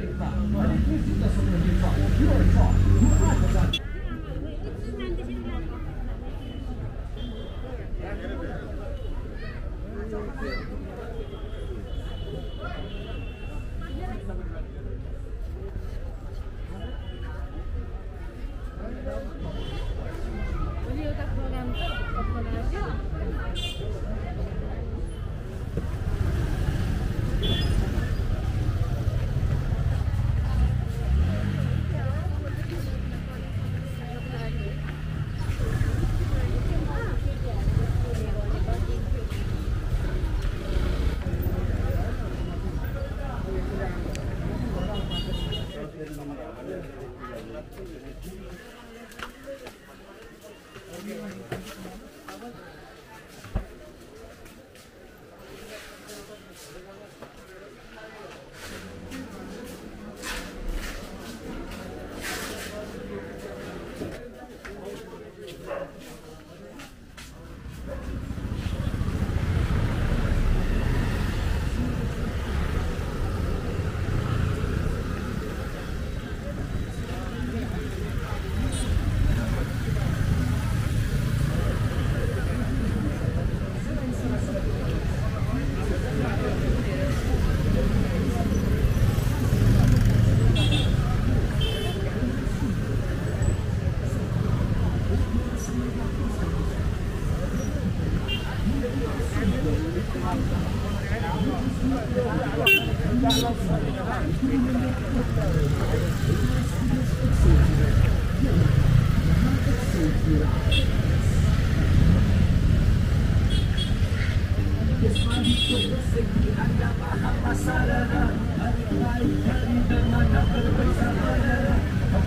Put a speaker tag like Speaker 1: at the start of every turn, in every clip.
Speaker 1: 对吧？那你必须得说这句话，你要说，你爱他。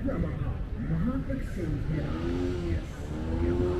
Speaker 1: Yamaha, Maha Excel Yes, Yamaha.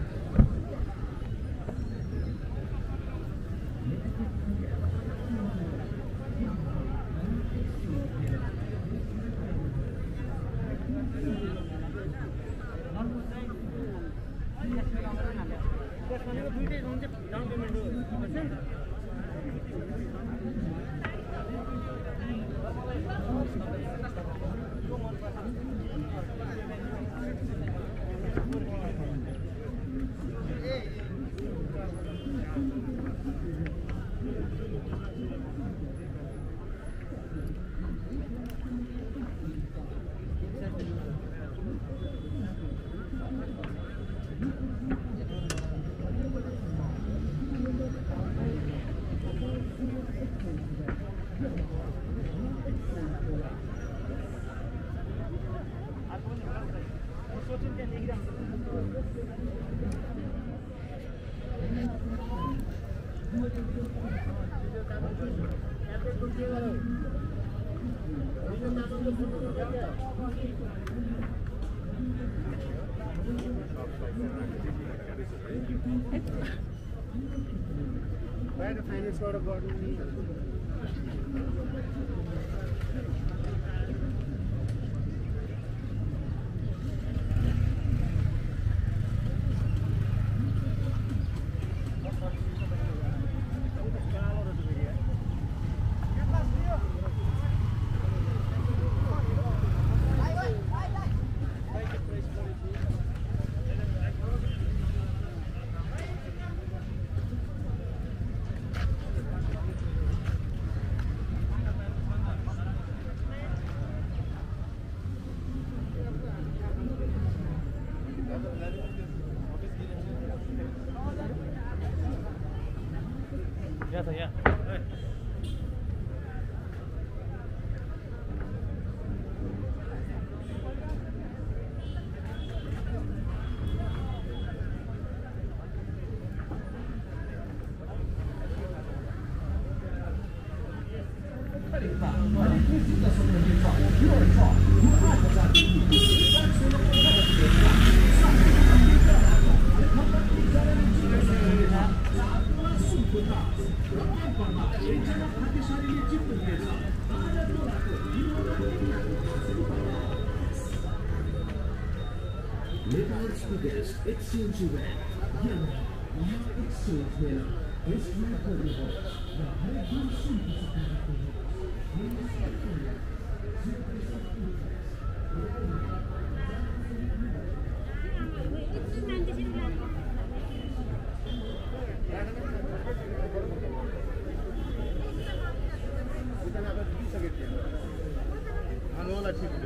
Speaker 1: Thank you. Where the finance got about me? 等一下，等一 Regards to guest, exchange event. Young, your exchange mail. This record is the high-grade synthesis. certificate.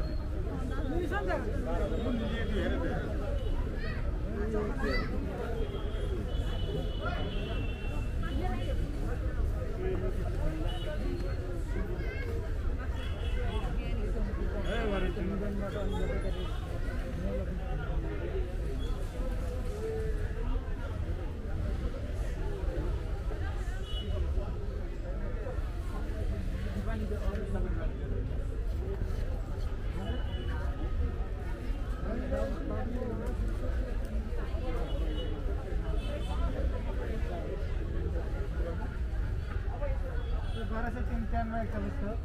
Speaker 1: öğrenmeye çalışıyoruz.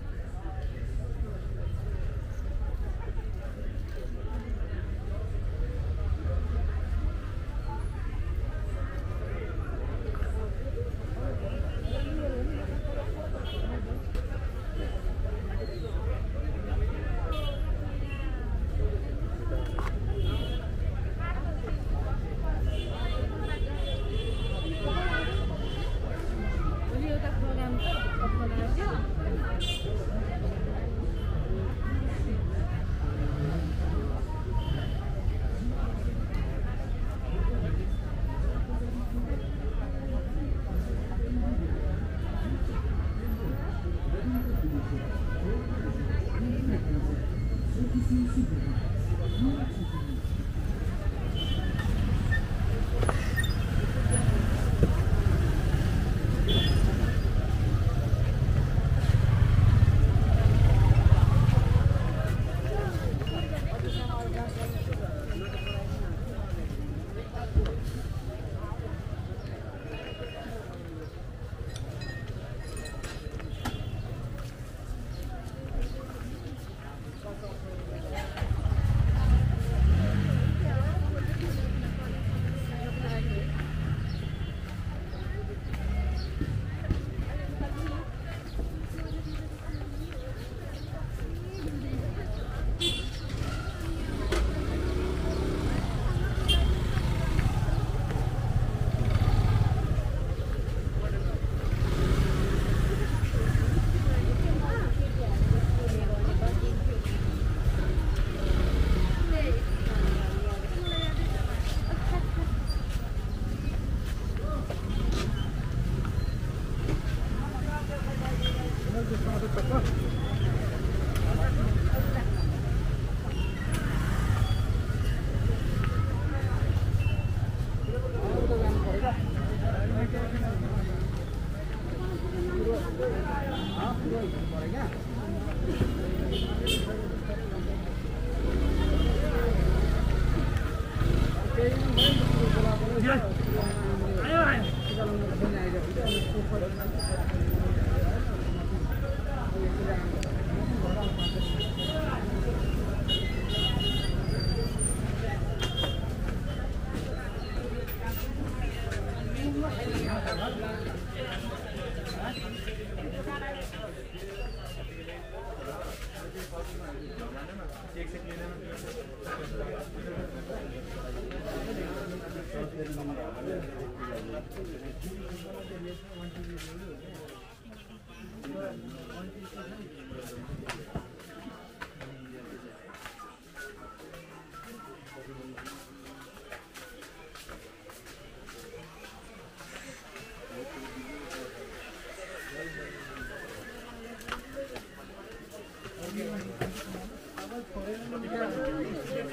Speaker 1: Thank you.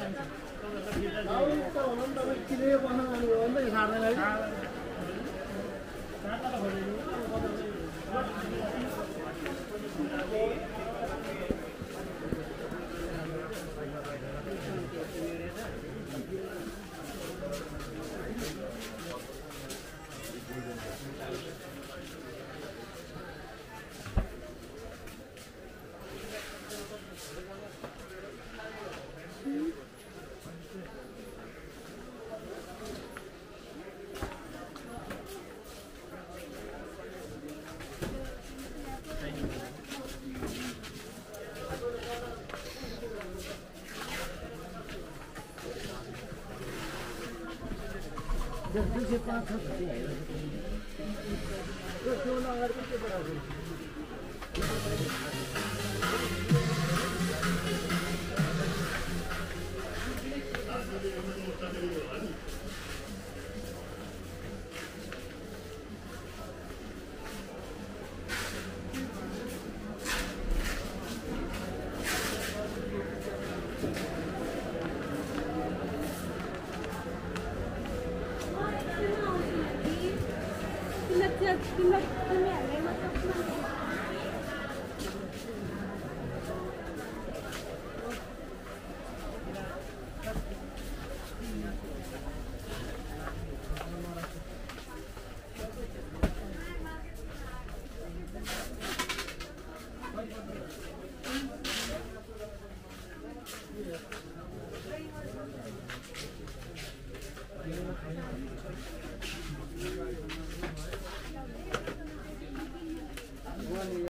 Speaker 1: त सा दुई सय पाँच छ त्यो